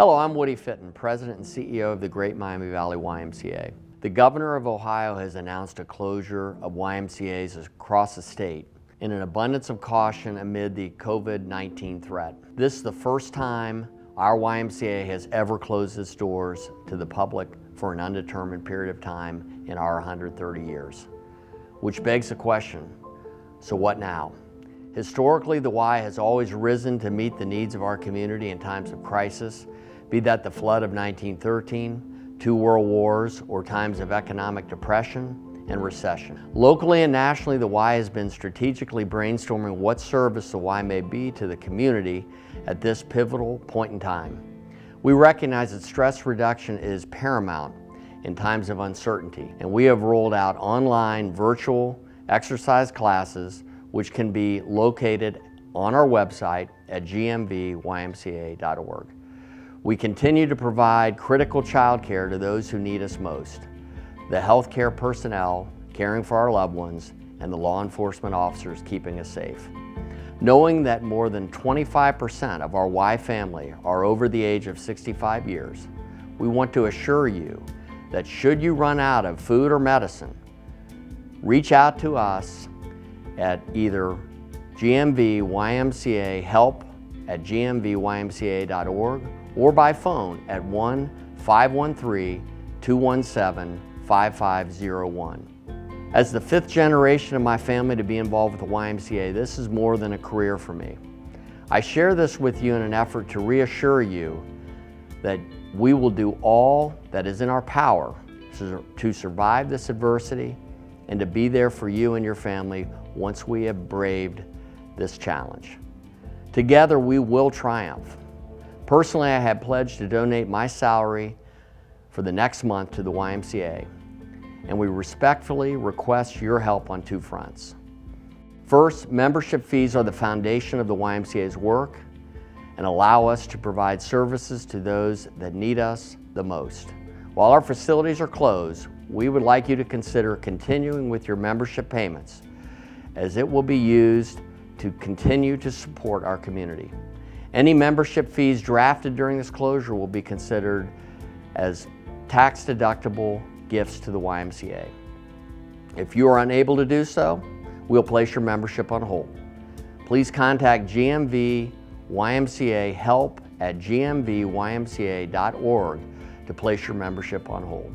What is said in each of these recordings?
Hello, I'm Woody Fitton, President and CEO of the Great Miami Valley YMCA. The Governor of Ohio has announced a closure of YMCAs across the state in an abundance of caution amid the COVID-19 threat. This is the first time our YMCA has ever closed its doors to the public for an undetermined period of time in our 130 years. Which begs the question, so what now? Historically, the Y has always risen to meet the needs of our community in times of crisis be that the flood of 1913, two world wars, or times of economic depression and recession. Locally and nationally, the Y has been strategically brainstorming what service the Y may be to the community at this pivotal point in time. We recognize that stress reduction is paramount in times of uncertainty, and we have rolled out online virtual exercise classes which can be located on our website at gmvymca.org. We continue to provide critical child care to those who need us most, the healthcare personnel caring for our loved ones, and the law enforcement officers keeping us safe. Knowing that more than 25% of our Y family are over the age of 65 years, we want to assure you that should you run out of food or medicine, reach out to us at either GMV YMCA help at gmvymca.org or by phone at 1-513-217-5501. As the fifth generation of my family to be involved with the YMCA, this is more than a career for me. I share this with you in an effort to reassure you that we will do all that is in our power to survive this adversity and to be there for you and your family once we have braved this challenge. Together we will triumph. Personally, I have pledged to donate my salary for the next month to the YMCA, and we respectfully request your help on two fronts. First, membership fees are the foundation of the YMCA's work and allow us to provide services to those that need us the most. While our facilities are closed, we would like you to consider continuing with your membership payments as it will be used to continue to support our community. Any membership fees drafted during this closure will be considered as tax-deductible gifts to the YMCA. If you are unable to do so, we'll place your membership on hold. Please contact GMV YMCA help at gmvymca.org to place your membership on hold.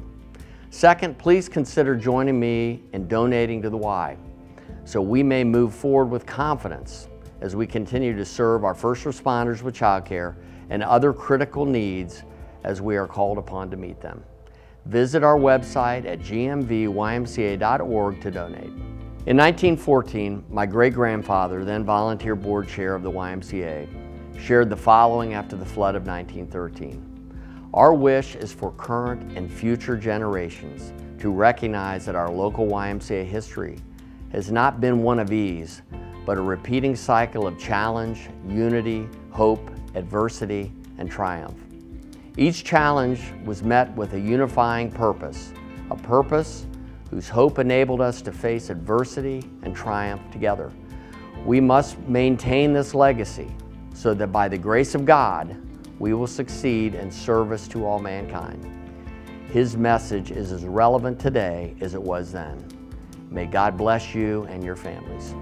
Second, please consider joining me in donating to the Y so we may move forward with confidence as we continue to serve our first responders with childcare and other critical needs as we are called upon to meet them. Visit our website at gmvymca.org to donate. In 1914, my great-grandfather, then volunteer board chair of the YMCA, shared the following after the flood of 1913. Our wish is for current and future generations to recognize that our local YMCA history has not been one of ease, but a repeating cycle of challenge, unity, hope, adversity, and triumph. Each challenge was met with a unifying purpose, a purpose whose hope enabled us to face adversity and triumph together. We must maintain this legacy so that by the grace of God, we will succeed in service to all mankind. His message is as relevant today as it was then. May God bless you and your families.